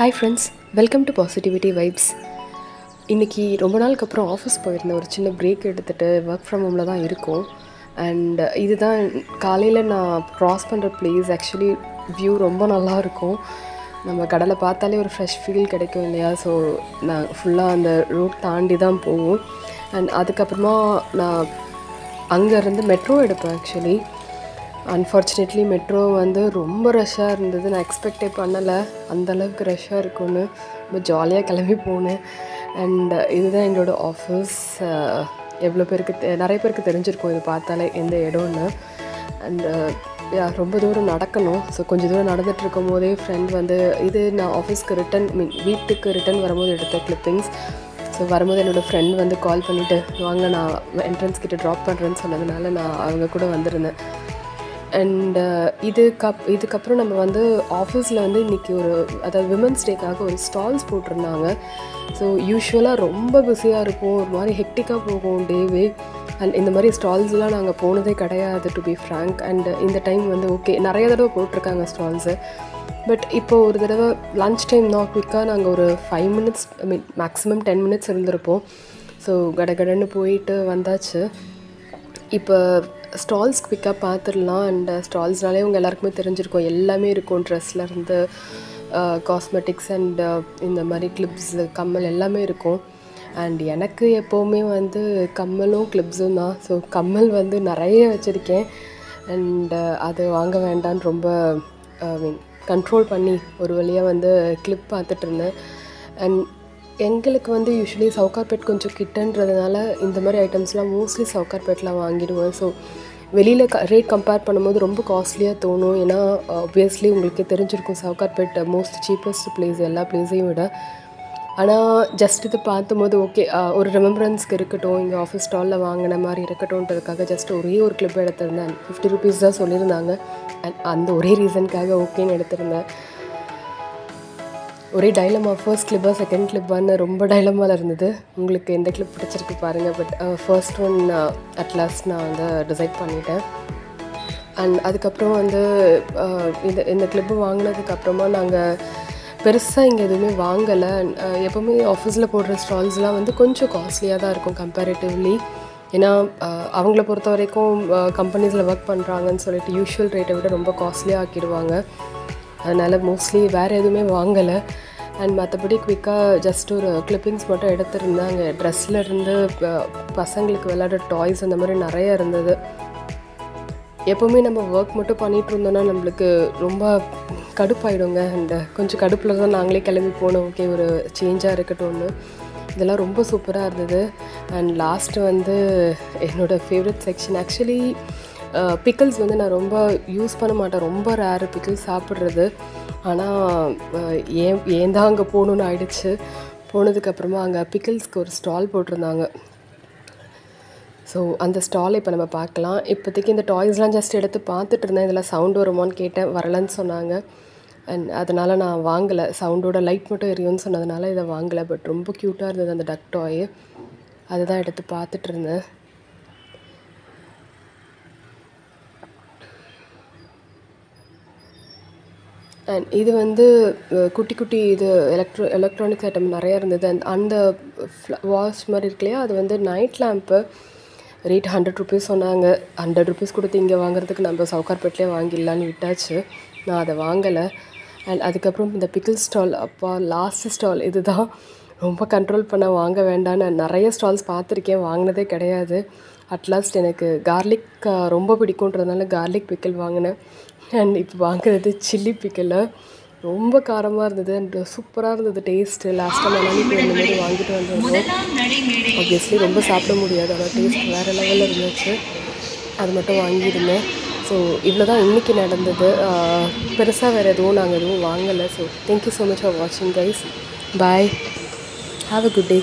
Hi friends welcome to positivity vibes இன்றைக்கி ரொம்ப நாளுக்கு அப்புறம் ஆஃபீஸ் போயிருந்தேன். ஒரு சின்ன பிரேக் எடுத்துகிட்டு ஒர்க் ஃப்ரம் ஹோமில் தான் இருக்கும். அண்ட் இதுதான் காலையில் நான் க்ராஸ் பண்ணுற பிளேஸ் ஆக்சுவலி வியூ ரொம்ப நல்லா இருக்கும். நம்ம கடலை பார்த்தாலே ஒரு ஃப்ரெஷ் ஃபீல் கிடைக்கும் இல்லையா? ஸோ நான் ஃபுல்லாக அந்த ரோட் தாண்டி தான் போவோம். அண்ட் அதுக்கப்புறமா நான் அங்கேருந்து மெட்ரோ எடுப்பேன் ஆக்சுவலி அன்ஃபார்ச்சுனேட்லி மெட்ரோ வந்து ரொம்ப ரஷ்ஷாக இருந்தது. நான் எக்ஸ்பெக்டே பண்ணலை. அந்தளவுக்கு ரஷ்ஷாக இருக்கும்னு. ரொம்ப ஜாலியாக கிளம்பி போனேன். அண்ட் இதுதான் எங்களோட ஆஃபீஸ் எவ்வளோ பேருக்கு தெ- நிறைய பேருக்கு தெரிஞ்சிருக்கும் இது பார்த்தாலே எந்த இடம்னு. அண்ட் ரொம்ப தூரம் நடக்கணும். ஸோ கொஞ்சம் தூரம் நடந்துட்டு இருக்கும் போதே ஃப்ரெண்ட் வந்து இது நான் ஆஃபீஸ்க்கு ரிட்டன் மீன் வீட்டுக்கு ரிட்டன் வரும்போது எடுத்த கிளிப்பிங்ஸ் ஸோ வரும்போது என்னோடய ஃப்ரெண்ட் வந்து கால் பண்ணிவிட்டு வாங்க நான் என்ட்ரன்ஸ் கிட்டே ட்ராப் பண்ணுறேன்னு சொன்னதுனால நான் அவங்க கூட வந்திருந்தேன். அண்ட் uh, இது கப் இதுக்கப்புறம் நம்ம வந்து ஆஃபீஸில் வந்து இன்றைக்கி ஒரு அதாவது விமன்ஸ் டேக்காக ஒரு ஸ்டால்ஸ் போட்டிருந்தாங்க. ஸோ யூஸ்வலாக ரொம்ப பிஸியாக இருக்கும் ஒரு மாதிரி ஹெக்டிக்காக போகும் டேவே அண்ட் இந்த மாதிரி ஸ்டால்ஸ்லாம் நாங்கள் போனதே கிடையாது டு பி ஃப்ரேங்க் அண்ட் இந்த டைம் வந்து ஓகே நிறைய தடவை போட்டிருக்காங்க ஸ்டால்ஸு பட் இப்போ ஒரு தடவை லன்ச் டைம் தான் குயிக்காக நாங்கள் ஒரு five minutes I mean maximum ten minutes இருந்திருப்போம். ஸோ கடகடன்னு போயிட்டு வந்தாச்சு. இப்போ ஸ்டால்ஸ் குவிக்காக பார்த்துடலாம். அண்ட் ஸ்டால்ஸ்னாலே உங்கள் எல்லாருக்குமே தெரிஞ்சிருக்கும். எல்லாமே இருக்கும் ட்ரெஸ்லேருந்து காஸ்மெட்டிக்ஸ் அண்ட் இந்த மாதிரி கிளிப்ஸ் கம்மல் எல்லாமே இருக்கும். அண்ட் எனக்கு எப்போவுமே வந்து கம்மலும் கிளிப்ஸும் தான். ஸோ கம்மல் வந்து நிறைய வச்சுருக்கேன். அண்ட் uh, அது வாங்க வேண்டான்னு ரொம்ப ஐ மீன் கண்ட்ரோல் பண்ணி ஒரு வழியாக வந்து கிளிப் பார்த்துட்ருந்தேன் அண்ட் எங்களுக்கு வந்து யூஸ்வலி சவுகார்பேட் கொஞ்சம் கிட்டன்றதுனால இந்த மாதிரி ஐட்டம்ஸ்லாம் மோஸ்ட்லி சவுகார்பேட்டில் வாங்கிடுவேன். ஸோ வெளியில் க ரேட் கம்பேர் பண்ணும்போது ரொம்ப காஸ்ட்லியாக தோணும். ஏன்னா ஆப்வியஸ்லி உங்களுக்கே தெரிஞ்சிருக்கும் சவுகார்பேட் மோஸ்ட் சீப்பஸ்ட் பிளேஸ் எல்லா பிளேஸையும் விட. ஆனால் ஜஸ்ட் இது பார்த்தும்போது ஓகே ஒரு ரிமெம்பரன்ஸ்க்கு இருக்கட்டும் இங்கே ஆஃபீஸ் ஸ்டாலில் வாங்கின மாதிரி இருக்கட்டும்ன்றதுக்காக ஜஸ்ட் ஒரே ஒரு கிளிப் எடுத்திருந்தேன். ஃபிஃப்டி ருபீஸ் தான் சொல்லியிருந்தாங்க. அண்ட் அந்த ஒரே ரீசனுக்காக ஓகேன்னு எடுத்திருந்தேன். ஒரே டைலமா ஃபர்ஸ்ட் கிளிப்பாக செகண்ட் கிளிப்பான்னு ரொம்ப டைலமாவில் இருந்தது. உங்களுக்கு எந்த கிளிப் பிடிச்சிருக்கு பாருங்கள் பட் ஃபர்ஸ்ட் ஒன் அட்லாஸ்ட் நான் வந்து டிசைட் பண்ணிட்டேன். அண்ட் அதுக்கப்புறம் வந்து uh, இந்த இந்த கிளிப்பு வாங்கினதுக்கப்புறமா நாங்கள் பெருசாக இங்கே எதுவுமே வாங்கலை. Uh, எப்போவுமே ஆஃபீஸில் போடுற ஸ்டால்ஸ்லாம் வந்து கொஞ்சம் காஸ்ட்லியாக தான் இருக்கும் கம்பேரிட்டிவ்லி ஏன்னா uh, அவங்கள பொறுத்த வரைக்கும் கம்பெனிஸில் ஒர்க் பண்ணுறாங்கன்னு சொல்லிட்டு யூஷுவல் ரேட்டை விட ரொம்ப காஸ்ட்லியாக ஆக்கிடுவாங்க. அதனால் மோஸ்ட்லி வேறு எதுவுமே வாங்கலை. அண்ட் மற்றபடி குவிக்காக ஜஸ்ட் ஒரு கிளிப்பிங்ஸ் மட்டும் எடுத்திருந்தேன் அங்கே ட்ரெஸ்ஸில் இருந்து பசங்களுக்கு விளையாட டாய்ஸ் அந்த மாதிரி நிறைய இருந்தது. எப்போவுமே நம்ம ஒர்க் மட்டும் பண்ணிகிட்டு இருந்தோம்னா நம்மளுக்கு ரொம்ப கடுப்பாயிடுங்க. அண்ட் கொஞ்சம் கடுப்பில் தான் நாங்களே கிளம்பி போனோம். ஓகே ஒரு சேஞ்சாக இருக்கட்டும்னு. இதெல்லாம் ரொம்ப சூப்பராக இருந்தது. அண்ட் லாஸ்ட்டு வந்து என்னோடய ஃபேவரட் செக்ஷன் ஆக்சுவலி பிக்கிள்ஸ் வந்து நான் ரொம்ப யூஸ் பண்ண மாட்டேன். ரொம்ப ரேரு பிக்கிள்ஸ் சாப்பிட்றது. ஆனால் ஏன் ஏன் தான் அங்கே போகணுன்னு ஆயிடுச்சு. போனதுக்கப்புறமா அங்கே பிக்கிள்ஸ்க்கு ஒரு ஸ்டால் போட்டிருந்தாங்க. ஸோ அந்த ஸ்டால் இப்போ நம்ம பார்க்கலாம். இப்போதைக்கு இந்த டாய்ஸ்லாம் ஜஸ்ட் எடுத்து பார்த்துட்டு இருந்தேன். இதில் சவுண்ட் வருமான்னு கேட்டேன். வரலன்னு சொன்னாங்க. அண்ட் அதனால் நான் வாங்கலை. சவுண்டோட லைட் மட்டும் எரியும்னு சொன்னதுனால இதை வாங்கலை. பட் ரொம்ப க்யூட்டாக இருந்தது அந்த டக் டாய் அதுதான் எடுத்து பார்த்துட்டு இருந்தேன். அண்ட் இது வந்து குட்டி குட்டி இது எலக்ட்ரோ எலக்ட்ரானிக்ஸ் ஐட்டம் நிறைய இருந்தது. அண்ட் அந்த வாஷ் மாதிரி இருக்கு இல்லையா? அது வந்து night lamp rate hundred rupees சொன்னாங்க. ஹண்ட்ரட் ருபீஸ் கொடுத்து இங்கே வாங்குறதுக்கு நம்ம சவுகார்பேட்லேயே வாங்கிடலான்னு விட்டாச்சு. நான் அதை வாங்கலை. அண்ட் அதுக்கப்புறம் இந்த பிக்கிள் ஸ்டால் அப்பா லாஸ்ட் ஸ்டால் இதுதான். ரொம்ப கண்ட்ரோல் பண்ண வாங்க வேண்டாம்னு நிறைய ஸ்டால்ஸ் பார்த்துருக்கேன். வாங்கினதே கிடையாது. அட்லாஸ்ட் எனக்கு கார்லிக் ரொம்ப பிடிக்குன்றதுனால கார்லிக் பிக்கிள் வாங்கினேன். அண்ட் இப்போ வாங்குறது சில்லி பிக்கிள் ரொம்ப காரமாக இருந்தது அண்ட் சூப்பராக இருந்தது டேஸ்ட்டு லாஸ்ட் டைம் இப்போ போயிருந்த மாதிரி வாங்கிட்டு வந்திருந்தோம் ஆப்வியஸ்லி ரொம்ப சாப்பிட முடியாது. ஆனால் டேஸ்ட் வேறு லெவலில் இருந்துச்சு. அது மட்டும் வாங்கியிருந்தேன். ஸோ இவ்வளோ தான் இன்றைக்கி நடந்தது பெருசாக வேறு எதுவும் நாங்கள் எதுவும் வாங்கலை. So thank you so much for வாட்சிங் guys bye have a good day